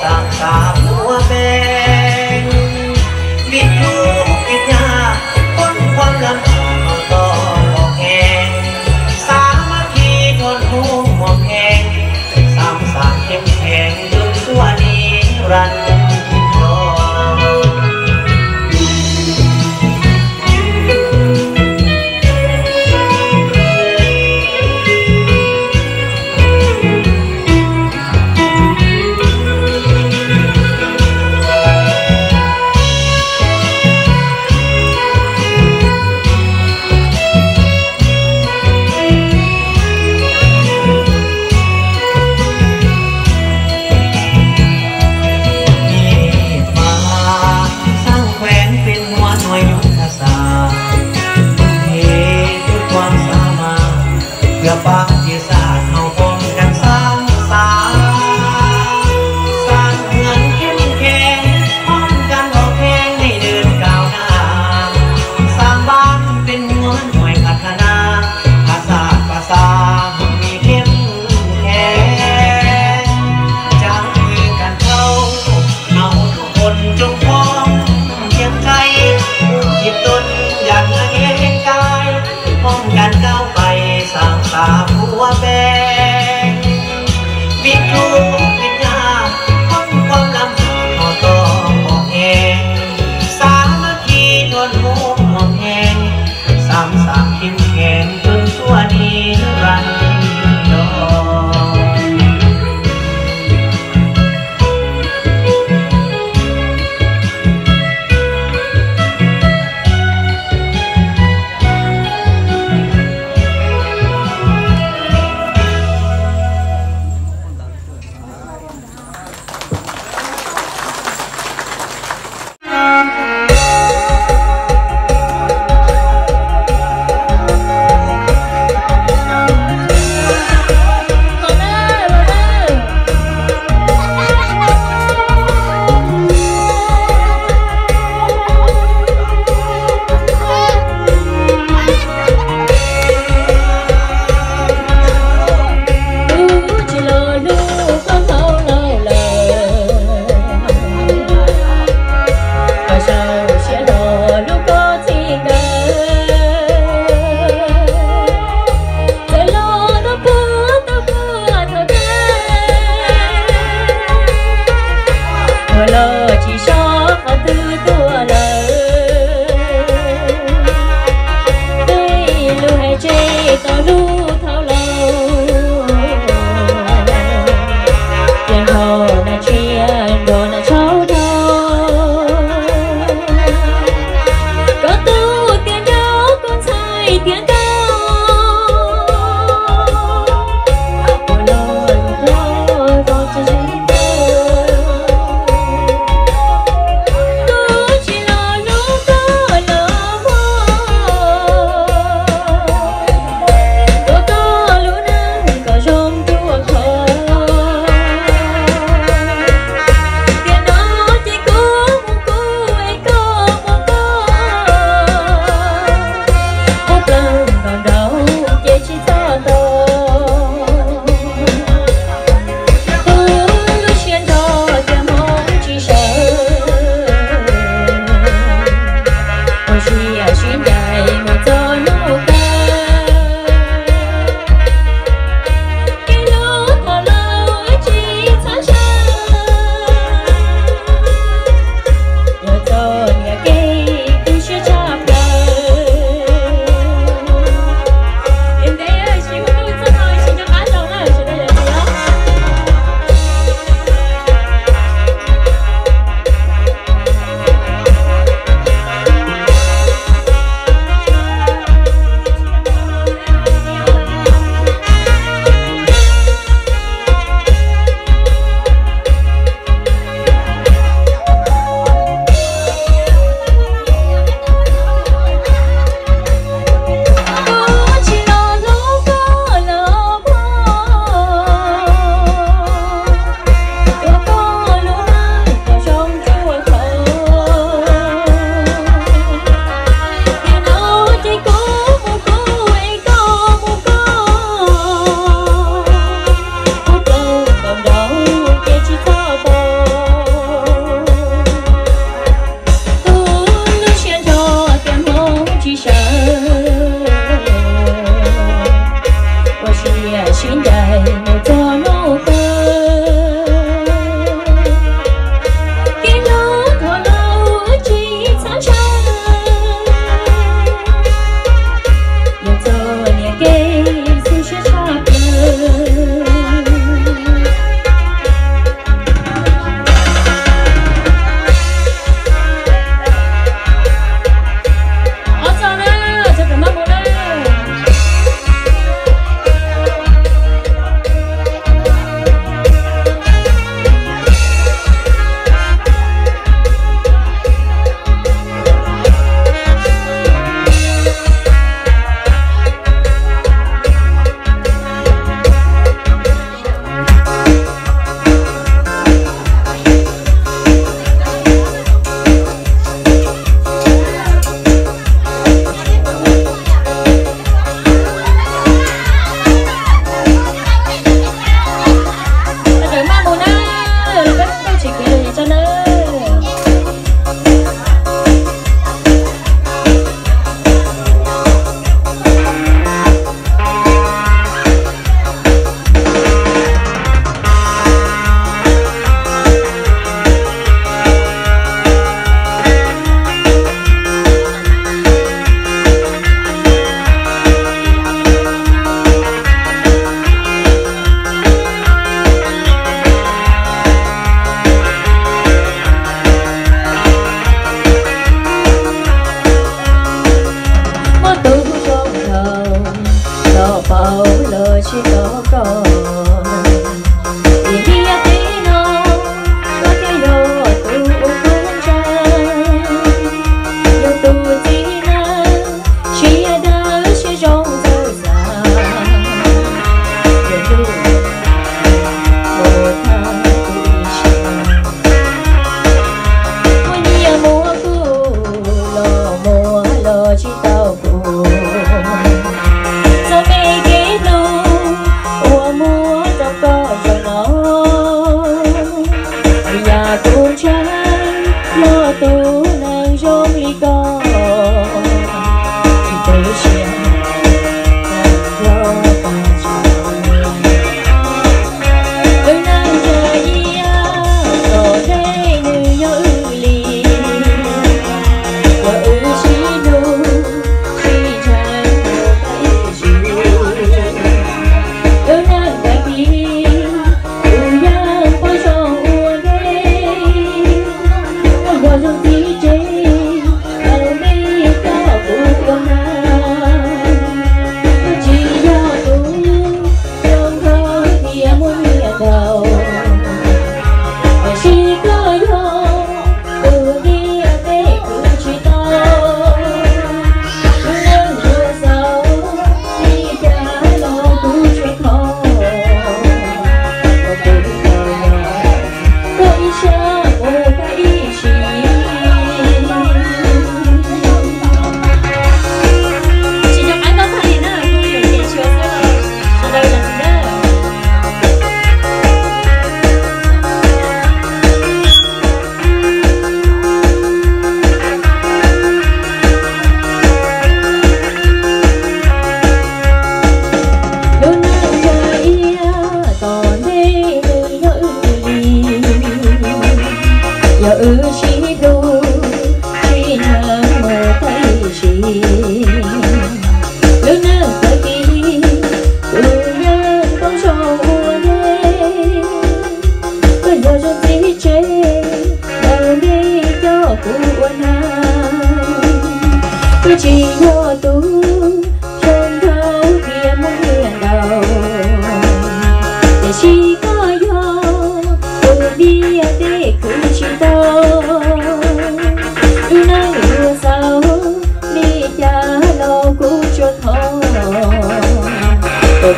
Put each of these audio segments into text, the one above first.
sang tam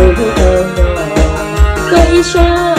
thọ tôi tôi tôi